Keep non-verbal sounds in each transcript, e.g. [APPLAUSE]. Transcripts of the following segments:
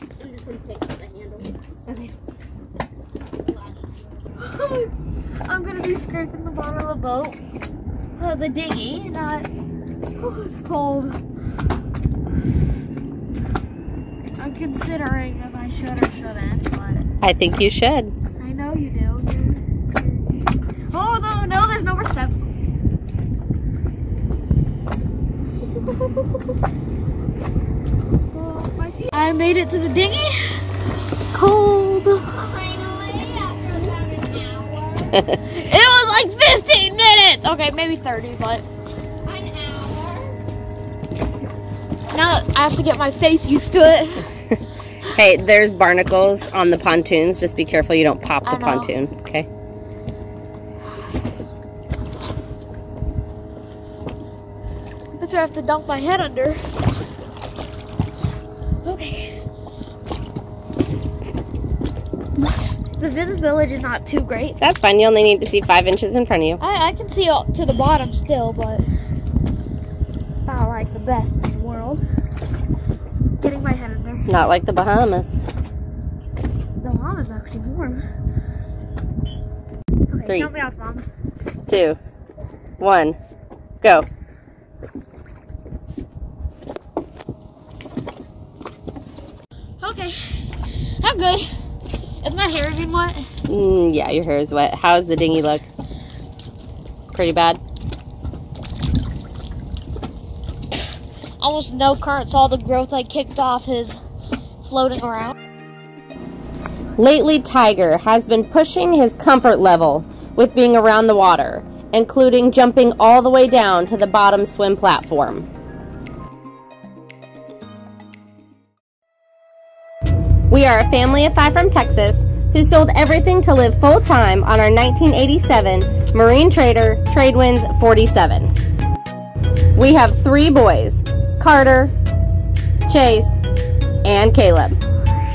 I'm just gonna take the handle. Okay. A lot easier. I'm gonna be scraping the bottom of the boat, uh, the dinghy, not. Oh, it's cold. I'm considering if I should or shouldn't, but I think you should. I know you do. You're- Oh no, no, there's no more steps. [LAUGHS] I made it to the dinghy. Cold. Finally, after about an hour. It was like 15 minutes. Okay, maybe 30, but An hour. now I have to get my face used to it. [LAUGHS] Hey, there's barnacles on the pontoons. Just be careful you don't pop the pontoon, okay? That's where I have to dunk my head under. Okay. The visibility is not too great. That's fine. You only need to see five inches in front of you. I, I can see all, to the bottom still, but not like the best in the world. Getting my head under. Not like the Bahamas. The Bahamas is actually warm. Okay, Three. jump me off, mom. Two, one, go. I'm good. Is my hair even wet? Mm, yeah, your hair is wet. How's the dinghy look? Pretty bad. Almost no currents. All the growth I kicked off is floating around. Lately, Tiger has been pushing his comfort level with being around the water, including jumping all the way down to the bottom swim platform. We are a family of five from Texas who sold everything to live full time on our 1987 Marine Trader Tradewinds 47. We have three boys Carter, Chase, and Caleb.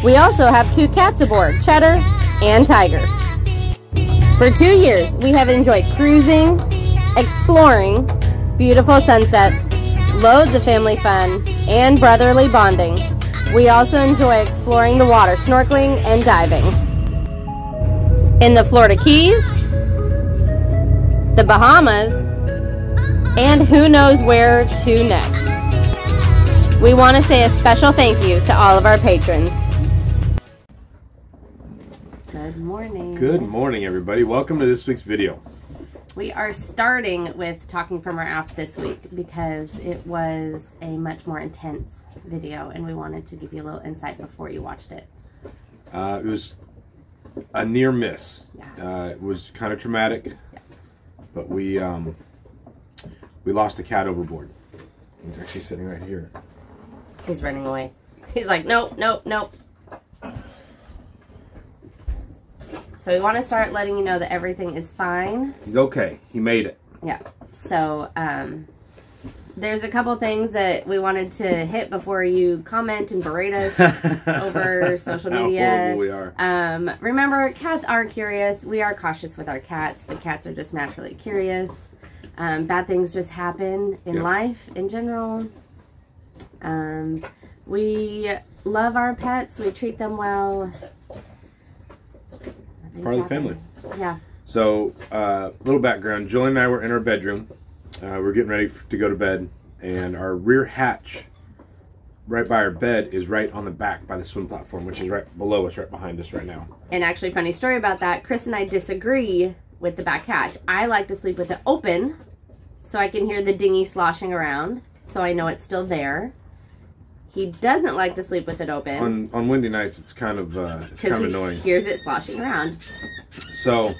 We also have two cats aboard Cheddar and Tiger. For two years, we have enjoyed cruising, exploring, beautiful sunsets, loads of family fun, and brotherly bonding. We also enjoy exploring the water, snorkeling, and diving. In the Florida Keys, the Bahamas, and who knows where to next. We want to say a special thank you to all of our patrons. Good morning. Good morning, everybody. Welcome to this week's video. We are starting with talking from our aft this week because it was a much more intense video and we wanted to give you a little insight before you watched it. Uh, it was a near miss. Yeah. Uh, it was kind of traumatic, but we um, we lost a cat overboard. He's actually sitting right here. He's running away. He's like, nope, nope, nope. So we want to start letting you know that everything is fine. He's okay. He made it. Yeah. So, um, there's a couple things that we wanted to hit before you comment and berate us [LAUGHS] over social media. we are. Um, remember, cats are curious. We are cautious with our cats, but cats are just naturally curious. Um, bad things just happen in Yeah. life in general. Um, we love our pets. We treat them well. Part of the family. Yeah. So, uh, little background. Julie and I were in our bedroom. Uh, we're getting ready to go to bed, and our rear hatch, right by our bed, is right on the back by the swim platform, which is right below us, right behind us right now. And actually, funny story about that. Chris and I disagree with the back hatch. I like to sleep with it open, so I can hear the dinghy sloshing around, so I know it's still there. He doesn't like to sleep with it open On on windy nights, it's kind of uh, it's because kind of he annoying. hears it sloshing around. So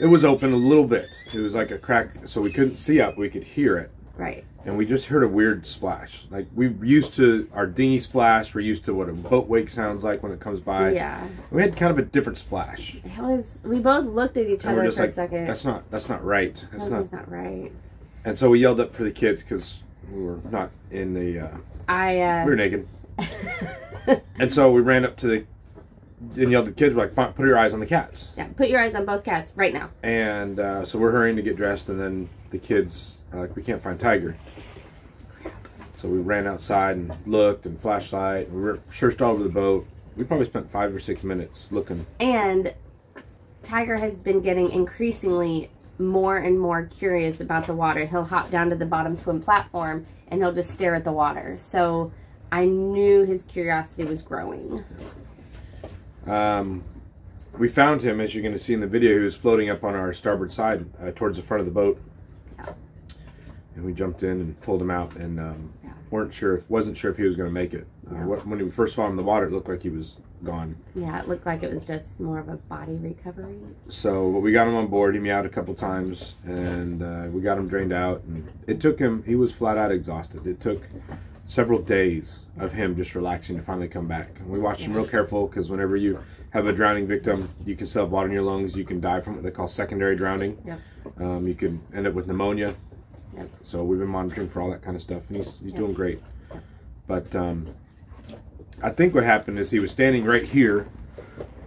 it was open a little bit. It was like a crack, so we couldn't see up. We could hear it, Right. and we just heard a weird splash. Like we're used to our dinghy splash. We're used to what a boat wake sounds like when it comes by. Yeah. We had kind of a different splash. It was. We both looked at each And other just for like, a second. that's not that's not right. That's not. Not right. And so we yelled up for the kids because we were not in the. Uh, I. Uh, we were naked, [LAUGHS] and so we ran up to the and yelled at the kids. We're like, "Fine, put your eyes on the cats. yeah. Put your eyes on both cats right now. And uh, so we're hurrying to get dressed, and then the kids are like, we can't find Tiger. So we ran outside and looked and flashlight. And we were searched all over the boat. We probably spent five or six minutes looking. And Tiger has been getting increasingly more and more curious about the water. He'll hop down to the bottom swim platform and he'll just stare at the water. So I knew his curiosity was growing. Um, we found him, as you're going to see in the video. He was floating up on our starboard side uh, towards the front of the boat. Yeah. And we jumped in and pulled him out, and um, Yeah. weren't sure, if, wasn't sure if he was going to make it. Uh, Yeah. when we first saw him in the water, it looked like he was gone. Yeah, it looked like it was just more of a body recovery. So, but we got him on board. He meowed a couple times, and uh, we got him drained out. And it took him. He was flat out exhausted. It took several days of him just relaxing to finally come back. And we watched him real careful because whenever you have a drowning victim, you can still have water in your lungs. You can die from what they call secondary drowning. Yep. Um, you can end up with pneumonia. Yep. So we've been monitoring for all that kind of stuff, and he's he's Yep. doing great. But um, I think what happened is he was standing right here.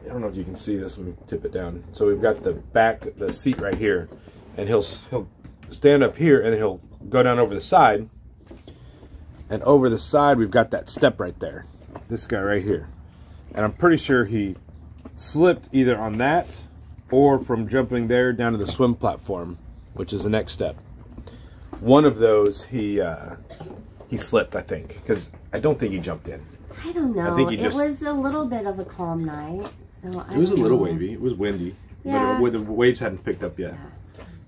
I don't know if you can see this. Let me tip it down. So we've got the back, the seat right here, and he'll he'll stand up here, and then he'll go down over the side. And over the side, we've got that step right there. This guy right here, and I'm pretty sure he slipped either on that or from jumping there down to the swim platform, which is the next step. One of those he uh, he slipped, I think, because I don't think he jumped in. I don't know. I think he just, it was a little bit of a calm night. So I It was a little know. wavy. It was windy, Yeah. but it, the waves hadn't picked up yet.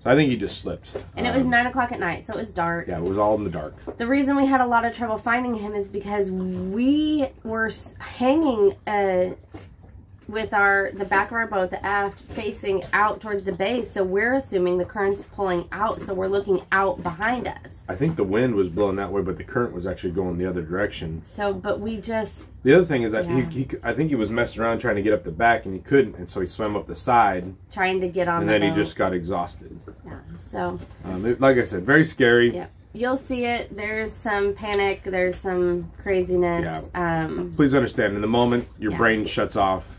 So I think he just slipped. And it was Um, nine o'clock at night, so it was dark. Yeah, it was all in the dark. The reason we had a lot of trouble finding him is because we were hanging uh, with our the back of our boat, the aft, facing out towards the bay. So we're assuming the current's pulling out, so we're looking out behind us. I think the wind was blowing that way, but the current was actually going the other direction. So, but we just The other thing is that Yeah. he, he, I think he was messing around trying to get up the back, and he couldn't, and so he swam up the side, trying to get on and the then he just got exhausted. Yeah. So Um, it- like I said, very scary. yeah, you'll see it. There's some panic. There's some craziness. Um, Please understand, in the moment your Yeah. brain shuts off,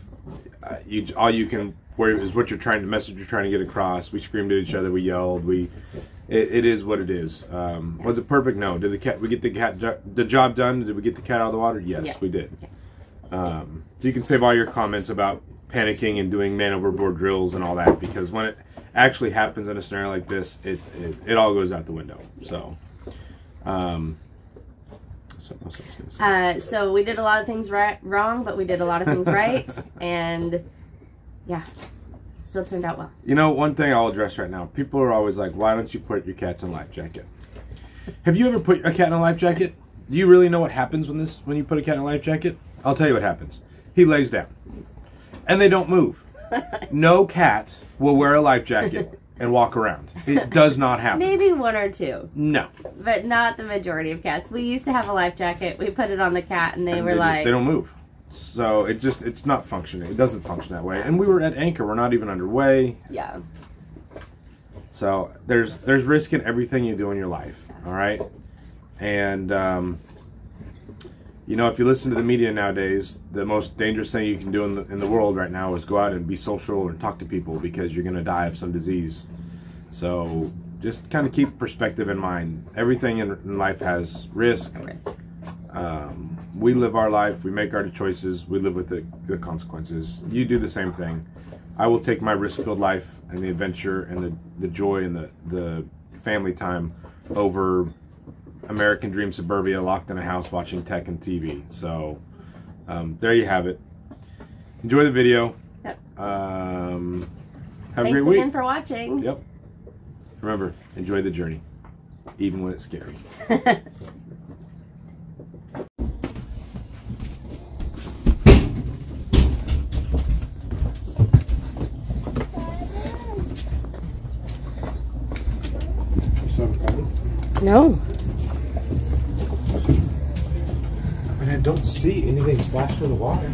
uh, you all you can worry is what you're trying to message you're trying to get across. We screamed at each other, we yelled, we. It, it is what it is. Um, was it perfect? No. Did the cat? We get the cat jo- the job done? Did we get the cat out of the water? Yes, Yeah. we did. Um, so you can save all your comments about panicking and doing man overboard drills and all that because when it actually happens in a scenario like this, it it, it all goes out the window. So. Um, something else I was gonna say. Uh, so we did a lot of things right, wrong, but we did a lot of things [LAUGHS] right, and yeah, still turned out well. You know, one thing I'll address right now. People are always like, "Why don't you put your cats in a life jacket?" Have you ever put a cat in a life jacket? Do you really know what happens when this when you put a cat in a life jacket? I'll tell you what happens. He lays down, and they don't move. [LAUGHS] No cat will wear a life jacket and walk around. It does not happen. Maybe one or two, No, but not the majority of cats. We used to have a life jacket. We put it on the cat, and they And were they, just- like, they don't move. So it just it's not functioning. It doesn't function that way. And we were at anchor. We're not even underway. yeah, So there's there's risk in everything you do in your life. All right, and um, you know if you listen to the media nowadays, the most dangerous thing you can do in the in the world right now is go out and be social and talk to people because you're gonna die of some disease. So just kind of keep perspective in mind. Everything in, in life has risk. risk. Um, we live our life. We make our choices. We live with the, the consequences. You do the same thing. I will take my risk-filled life and the adventure and the, the joy and the, the family time over American Dream suburbia locked in a house watching tech and TV. So um, there you have it. Enjoy the video. Yep. Um, have a Thanks great again for watching. Yep. Remember, enjoy the journey, even when it's scary. [LAUGHS] no. And I don't see anything splashed in the water.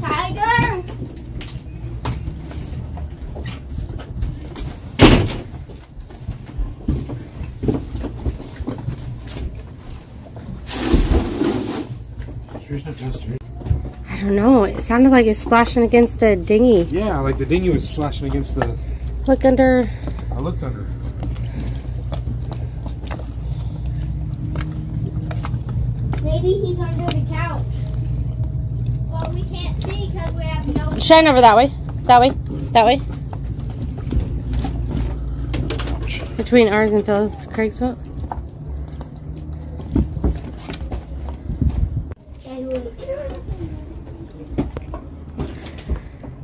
Tiger! Sure not downstairs. I don't know. It sounded like it's splashing against the dinghy. Yeah, like the dinghy was splashing against the. Look under. I looked under. Maybe he's under the couch. Well, we can't see because we have no. Shine over that way. That way. That way. Between ours and Phyllis Craig's boat.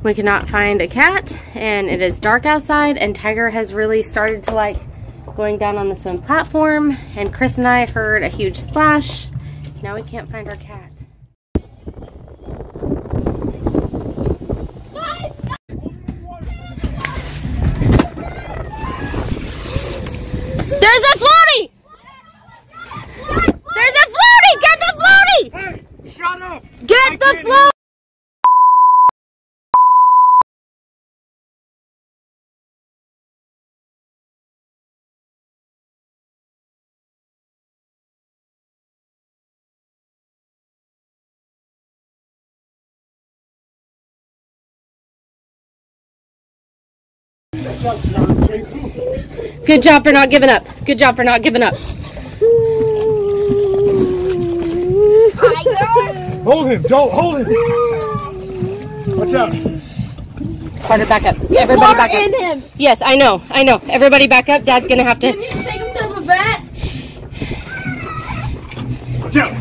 We cannot find a cat, and it is dark outside, and Tiger has really started to like going down on the swim platform, and Chris and I heard a huge splash. Now we can't find our cat. There's a floaty! There's a floaty! Get the floaty! Hey, shut up! Get the can't floaty! Good job for not giving up. Good job for not giving up. Hold him! Don't hold him! Watch out! Carter, back up. Everybody back up. him. Yes, I know. I know. Everybody back up. Dad's gonna have to. Take him to the vet. Watch out!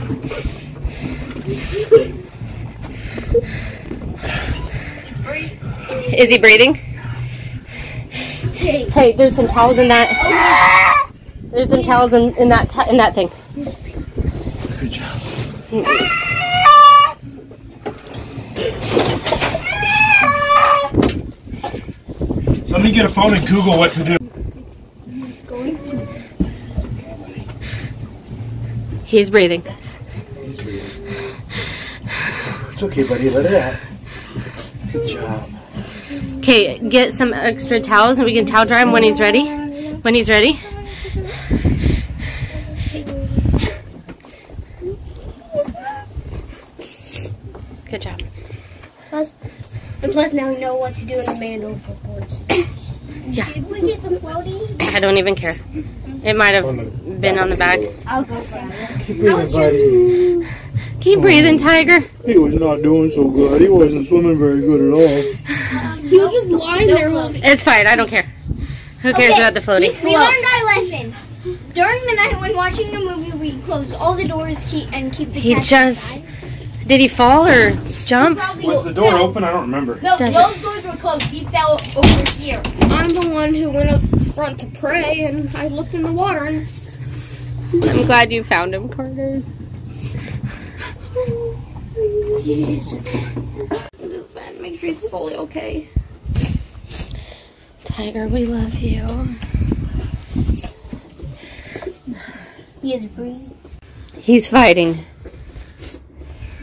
Is he breathing? Hey, there's some towels in that. There's some towels in, in that t- in that thing. Good job. Let me get a phone and Google what to do. He's breathing. It's okay, buddy. Let it out. Good job. Okay, get some extra towels and we can towel dry him when he's ready. When he's ready. Good job. And plus, now we know what to do in the manual for boards. Yeah. Did we get the floaty? I don't even care. It might have been on the bag. I'll go grab it. I was just. Keep breathing, Tiger. He was not doing so good. He wasn't swimming very good at all. [LAUGHS] He was just lying there. It's fine. I don't care. Who cares about the floating? We learned our lesson. During the night when watching the movie, we close all the doors keep, and keep the He cats just- inside. Did he fall or jump? Probably Was the door open? I don't remember. No, Does those doors were closed. He fell over here. I'm the one who went up front to pray, and I looked in the water, and I'm glad you found him, Carter. [LAUGHS] and make sure he's fully okay. Tiger, we love you. He is breathing. He's fighting.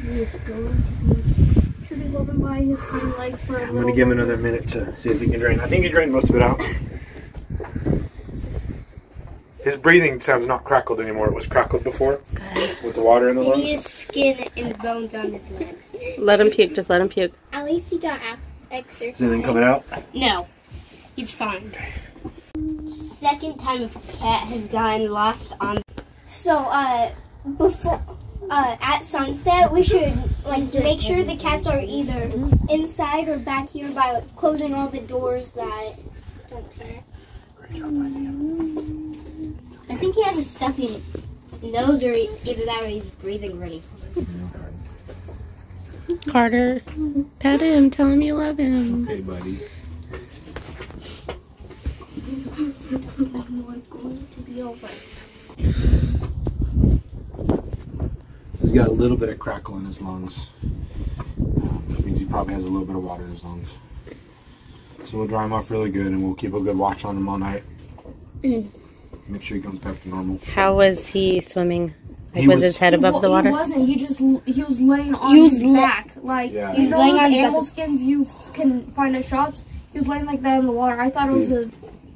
He is going to be. Should be holding by his hind legs for a I'm gonna give him another minute to see if he can drain. I think he drained most of it out. His breathing sounds not crackled anymore. It was crackled before with the water in the lungs. He has skin and bones on his legs. Let him puke. Just let him puke. At least he got ap- exercise. Is anything coming out? No, he's fine. Second time a cat has gotten lost on. So, uh, before, uh, at sunset, we should like make sure the cats are either inside or back here by closing all the doors that don't care. I think he has a stuffy nose, or either that or he's breathing really. Carter, pet him. Tell him you love him. Hey, buddy. Going to be over. He's got a little bit of crackle in his lungs. Um, That means he probably has a little bit of water in his lungs. So we'll dry him off really good, and we'll keep a good watch on him all night. Make sure he comes back to normal. How was he swimming? Like, He was, was- his head above the water? He water? wasn't. He just he was laying on He was his back, like Yeah. you know laying those on his animal skins you can find at shops. He was laying like that in the water. I thought it was a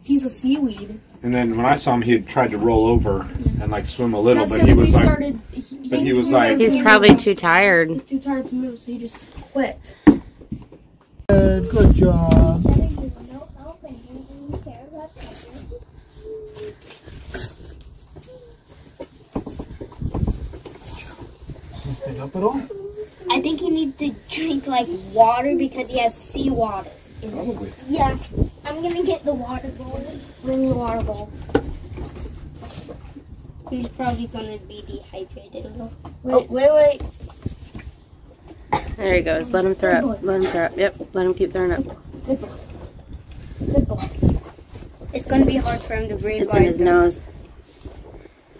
piece a seaweed. And then when I saw him, he had tried to roll over and like swim a little, That's but he we was like, started. He, but he was like- He's probably too tired. He's too tired to move, so he just quit. Good, good job. No help and didn't care about lifting up at all? I think he needs to drink like water because he has seawater. Probably. Yeah, I'm gonna get the water bowl. Bring the water bowl. He's probably gonna be dehydrated. Oh, wait, wait, wait. There he goes. Let him throw up. Let him throw up. Yep. Let him keep throwing up. Good boy. Good boy. It's gonna be hard for him to breathe. It's in his nose.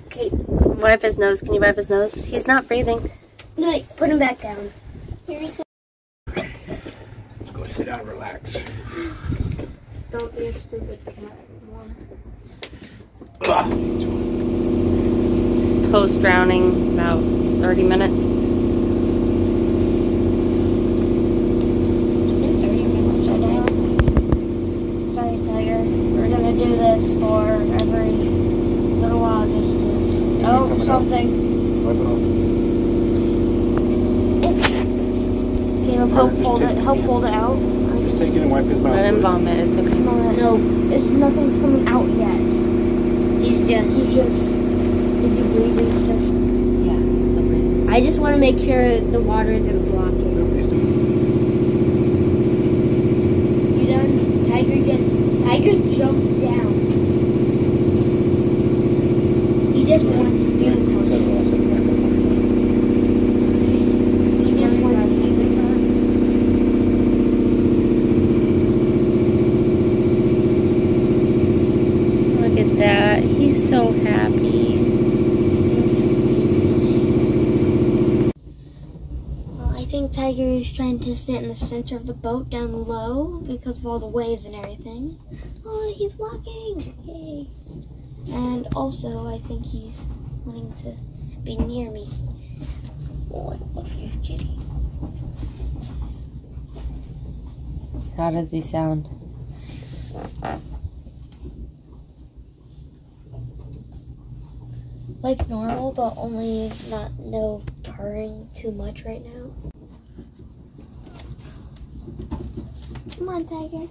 Okay, Wipe his nose. Can you wipe his nose? He's not breathing. no, put him back down. Here's the. Let's go sit down and relax. Don't be a stupid cat. Post drowning, about 30 minutes. Been 30 minutes a day. Sorry, Tiger. We're gonna do this for every little while just to. Oh, something. Wipe it off. Caleb, help hold it. Help hold it out. Just take it and wipe his mouth. Let him please. vomit. It's okay. No, it's, nothing's coming out yet. He's just. He's just. Is he breathing still? Yeah, he's still breathing. I just want to make sure the water isn't blocking. No, please don't. You done? Tiger did. Tiger jumped down. He just wants Set you. it off, set it back up. He just wants you. Look at that. He's so happy. Well, I think Tiger is trying to sit in the center of the boat down low because of all the waves and everything. Oh, he's walking! Yay! And also, I think he's wanting to be near me. Oh, I love you, kitty. How does he sound? Like normal, but only not no purring too much right now. Come on, Tiger.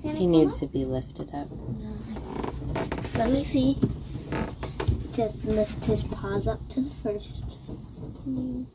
He needs up? to be lifted up. Let me see. Just lift his paws up to the first. Mm.